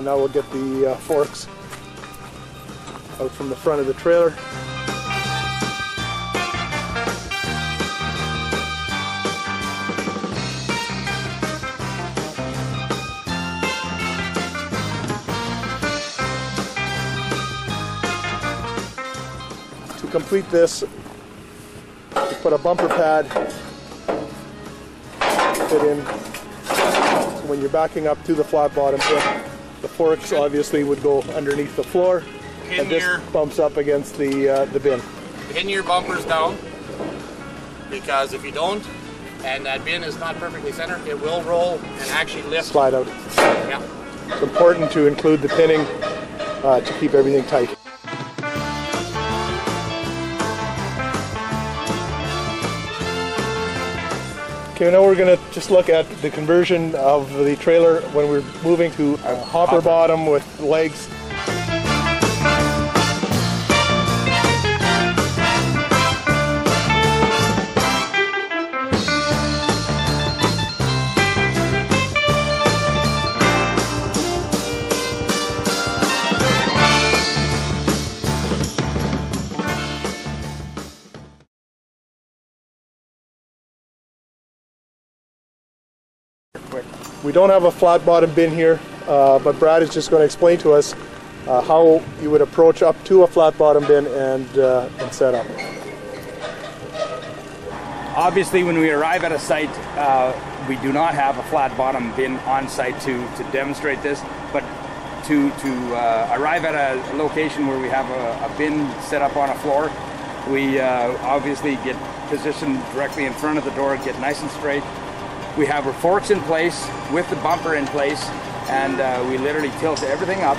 And now we'll get the uh, forks out from the front of the trailer. To complete this, put a bumper pad fit in when you're backing up to the flat bottom. The forks obviously would go underneath the floor, Pin and this your, bumps up against the uh, the bin. pin your bumpers down because if you don't and that bin is not perfectly centered, it will roll and actually lift. Slide out. Yeah. It's important to include the pinning uh, to keep everything tight. Okay, now we're going to just look at the conversion of the trailer when we're moving to uh, a hopper, hopper. bottom with legs. We don't have a flat bottom bin here, uh, but Brad is just going to explain to us uh, how you would approach up to a flat bottom bin and, uh, and set up. Obviously, when we arrive at a site, uh, we do not have a flat bottom bin on site to, to demonstrate this, but to, to uh, arrive at a location where we have a, a bin set up on a floor, we uh, obviously get positioned directly in front of the door, get nice and straight. We have our forks in place with the bumper in place, and uh, we literally tilt everything up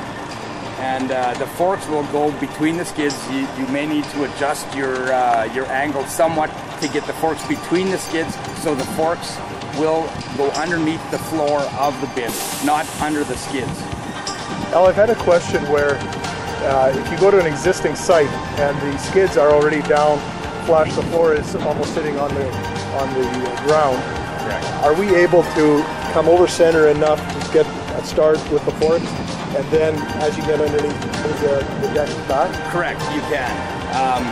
and uh, the forks will go between the skids. You, you may need to adjust your uh, your angle somewhat to get the forks between the skids, so the forks will go underneath the floor of the bin, not under the skids. Al, I've had a question where uh, if you go to an existing site and the skids are already down, flash the floor is almost sitting on the on the uh, ground. Are we able to come over center enough to get a start with the forks, and then as you get underneath, the, the deck back? Correct, you can. Um,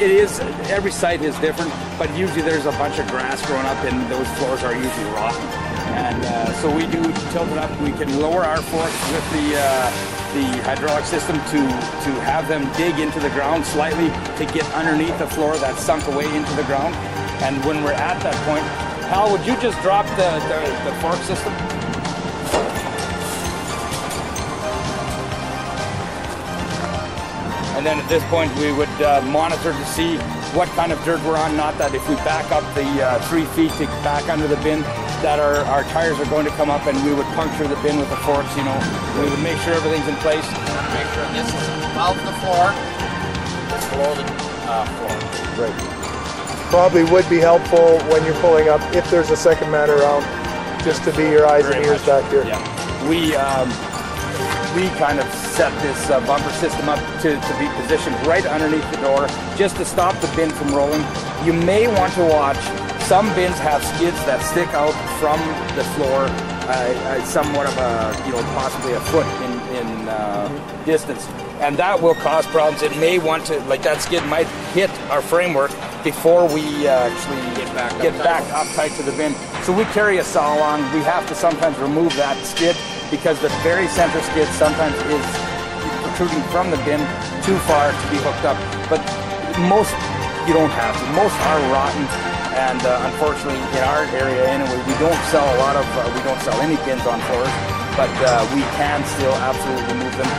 it is every site is different, but usually there's a bunch of grass growing up, and those floors are usually rotten. And uh, so we do tilt it up. We can lower our forks with the uh, the hydraulic system to to have them dig into the ground slightly to get underneath the floor that's sunk away into the ground. And when we're at that point, Hal, would you just drop the, the, the fork system? And then at this point, we would uh, monitor to see what kind of dirt we're on. Not that if we back up the uh, three feet to back under the bin, that our, our tires are going to come up and we would puncture the bin with the forks, you know. We would make sure everything's in place. Make sure this is above the floor, it's below the uh, floor. Right. Probably would be helpful when you're pulling up if there's a second man around, just to be your eyes Very and ears much. back here. Yeah. We um, we kind of set this uh, bumper system up to, to be positioned right underneath the door just to stop the bin from rolling. You may want to watch. Some bins have skids that stick out from the floor, uh, uh, somewhat of a, you know, possibly a foot in, in uh, distance. And that will cause problems. It may want to, like that skid might hit our framework before we uh, actually Get back up get tight. back up tight to the bin. So we carry a saw along. We have to sometimes remove that skid because the very center skid sometimes is protruding from the bin too far to be hooked up. But most you don't have to. Most are rotten, and uh, unfortunately in our area anyway, we don't sell a lot of. Uh, we don't sell any bins on floors, but uh, we can still absolutely remove them.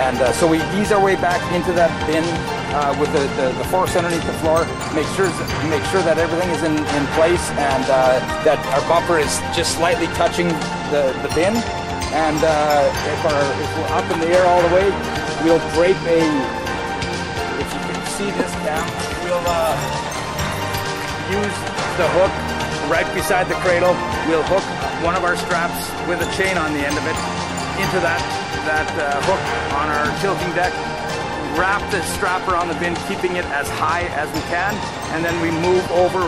And uh, so we ease our way back into that bin uh, with the, the, the forks underneath the floor. Make sure make sure that everything is in, in place and uh, that our bumper is just slightly touching the, the bin. And if, our, if we're up in the air all the way, we'll drape a. If you can see this cam, we'll use the hook right beside the cradle. We'll hook one of our straps with a chain on the end of it into that that uh, hook on our tilting deck. Wrap the strap around the bin, keeping it as high as we can, and then we move over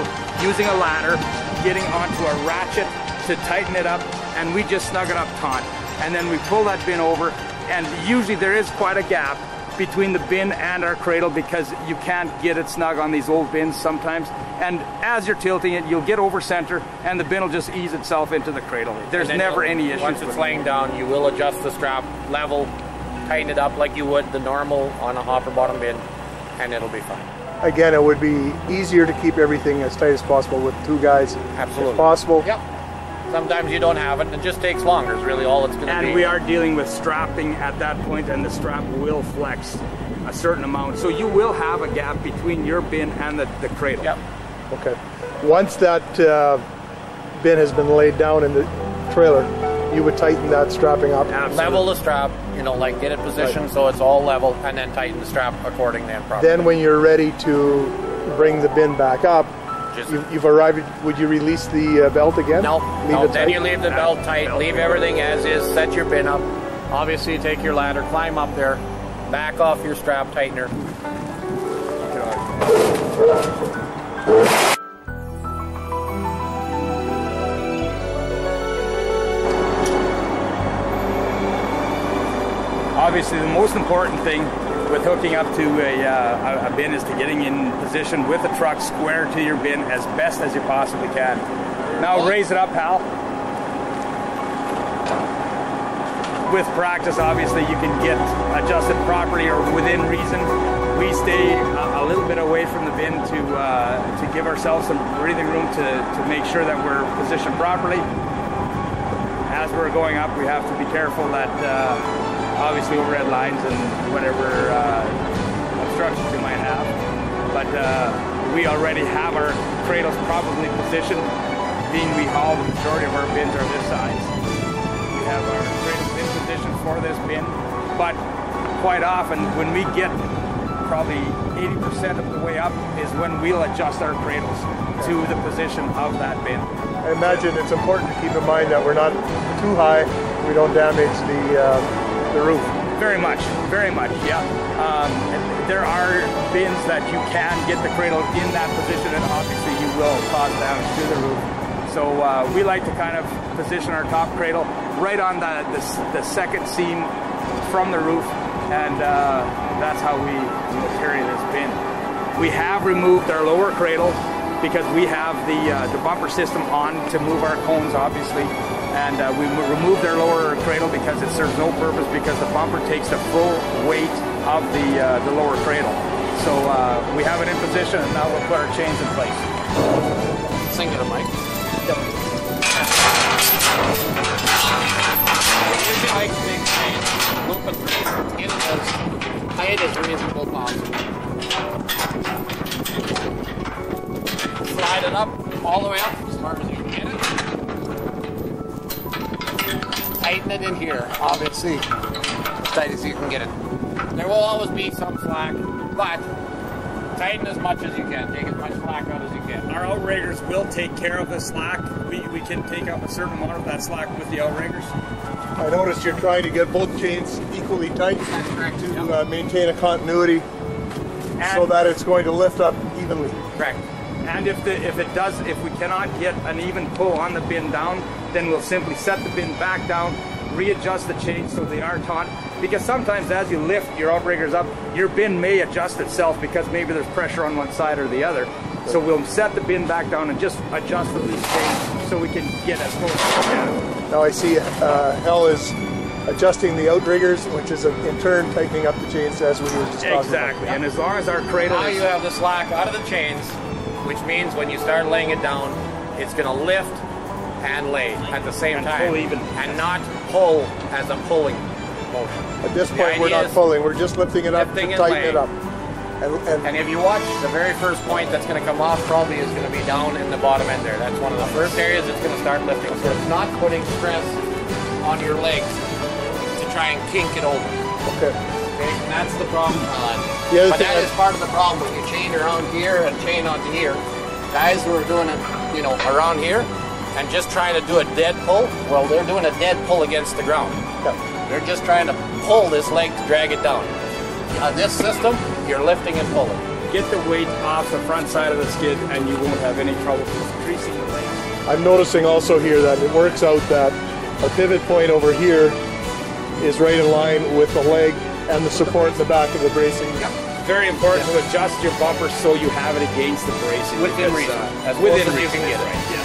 using a ladder, getting onto a ratchet to tighten it up, and we just snug it up taut. and then we pull that bin over, and usually there is quite a gap between the bin and our cradle because you can't get it snug on these old bins sometimes. And as you're tilting it, you'll get over center, and the bin will just ease itself into the cradle. There's never any issues. Once with it's it. laying down, you will adjust the strap level, tighten it up like you would the normal on a hopper bottom bin, and it'll be fine. Again, it would be easier to keep everything as tight as possible with two guys. Absolutely. If possible. Yep. Sometimes you don't have it, it just takes longer is really all it's going to be. And we are dealing with strapping at that point, and the strap will flex a certain amount. So you will have a gap between your bin and the, the cradle. Yep. Okay. Once that uh, bin has been laid down in the trailer, you would tighten that strapping up. Absolutely. Level the strap, you know, like get it positioned so it's all level, and then tighten the strap accordingly and properly. Then when you're ready to bring the bin back up, Just- you've, you've arrived, would you release the uh, belt again? No, Leave no. it Then tight? you leave the belt tight, leave everything as is, set your bin up. Obviously, you take your ladder, climb up there, back off your strap tightener. Obviously, the most important thing with hooking up to a, uh, a- bin is to getting in position with the truck square to your bin as best as you possibly can. Now raise it up, pal. With practice, obviously, you can get adjusted properly or within reason. We stay a, a little bit away from the bin to uh, to give ourselves some breathing room to, to make sure that we're positioned properly as we're going up, we have to be careful that uh, obviously overhead lines and whatever But uh, we already have our cradles probably positioned, being we haul the majority of our bins are this size. We have our cradles in position for this bin, but quite often when we get probably 80% of the way up is when we'll adjust our cradles to the position of that bin. I imagine it's important to keep in mind that we're not too high, we don't damage the, uh, the roof. Very much, very much, yeah. Um, there are bins that you can get the cradle in that position, and obviously you will cause damage to the roof. So uh, we like to kind of position our top cradle right on the, the, the second seam from the roof, and uh, that's how we will carry this bin. We have removed our lower cradle because we have the uh, the bumper system on to move our cones, obviously, and uh, we mo- removed our lower cradle because it serves no purpose because the bumper takes the full weight of the uh, the lower cradle. So uh, we have it in position, and now we'll put our chains in place. Sing to here, obviously, as tight as you can get it. There will always be some slack, but tighten as much as you can. Take as much slack out as you can. Our outriggers will take care of the slack. We, we can take up a certain amount of that slack with the outriggers. I noticed you're trying to get both chains equally tight to Yep. uh, maintain a continuity so that it's going to lift up evenly. Correct. And if the if it does if we cannot get an even pull on the bin down, then we'll simply set the bin back down, readjust the chains so they are taut. Because sometimes as you lift your outriggers up, your bin may adjust itself because maybe there's pressure on one side or the other. So we'll set the bin back down and just adjust the loose chains so we can get as close as we can. Now I see uh, Hell is adjusting the outriggers, which is uh, in turn tightening up the chains as we were just talking about. Exactly. And as long as our cradle Now is you have the slack out of the chains, which means when you start laying it down, it's going to lift and lay at the same And time. pull even. And not pull as a pulling motion. At this point, we're not pulling, we're just lifting it up lifting to and tighten it up. And, and, And if you watch, the very first point that's going to come off probably is going to be down in the bottom end there. That's one of the first areas it's going to start lifting. So it's not putting stress on your legs to try and kink it over. okay. Okay, and that's the problem. Uh, The but thing that I- is part of the problem when you chain around here and chain onto here. Guys who are doing it, you know, around here and just trying to do a dead pull, well, they're doing a dead pull against the ground. They're just trying to pull this leg to drag it down. On this system, you're lifting and pulling. get the weight off the front side of the skid and you won't have any trouble creasing the legs. I'm noticing also here that it works out that our pivot point over here is right in line with the leg and the support in the back of the bracing. Very important to adjust your bumper so you have it against the bracing. Within because, reason, uh, as within close as you reason, can get it. right, yes.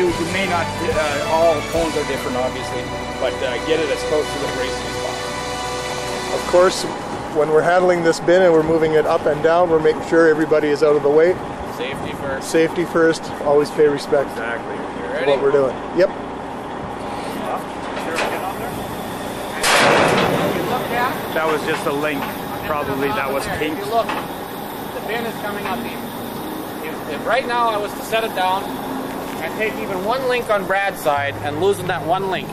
You, you may not, uh, all cones are different obviously, but uh, get it as close to the bracing as possible. Of course, when we're handling this bin and we're moving it up and down, we're making sure everybody is out of the way. Safety first. Safety first, always pay respect Exactly. You to ready? what we're doing. Yep. You look down. That was just a link, probably that was There, kinked. If you look, the bin is coming up even. If, if right now I was to set it down and take even one link on Brad's side and losing that one link,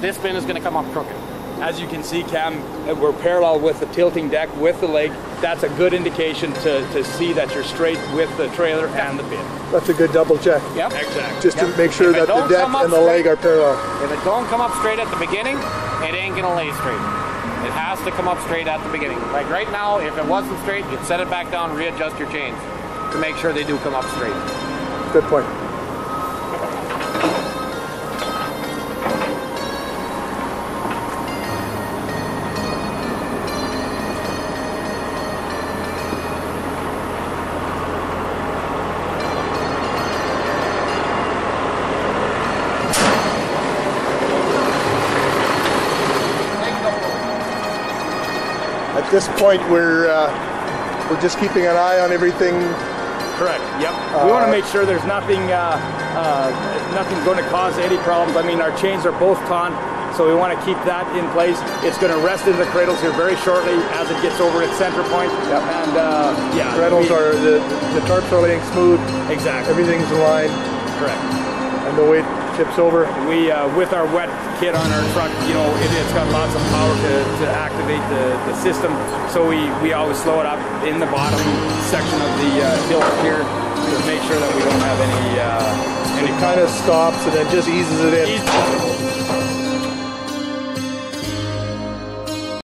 this bin is going to come up crooked. As you can see, Cam, uh, we're parallel with the tilting deck with the leg. That's a good indication to, to see that you're straight with the trailer and the bin. That's a good double check. Yep. Exactly. Just to make sure If that the deck and the leg are parallel. If it don't come up straight at the beginning, it ain't gonna lay straight. It has to come up straight at the beginning. Like right now, if it wasn't straight, you'd set it back down, readjust your chains to make sure they do come up straight. Good point. At this point, we're uh, we're just keeping an eye on everything. Correct. Yep. we want to make sure there's nothing, uh, uh, nothing going to cause any problems. I mean, our chains are both taut, so we want to keep that in place. It's going to rest in the cradles here very shortly as it gets over its center point. Yep. And uh, yeah, Reynolds we- are the the tarps are laying smooth. exactly Everything's aligned. correct. and the weight tips over. We, uh, with our wet kit on our truck, you know, it, it's got lots of power to, to activate the, the system. So we, we always slow it up in the bottom section of the uh, hill here to make sure that we don't have any uh, any It kind of stops and then just eases it in. Easy.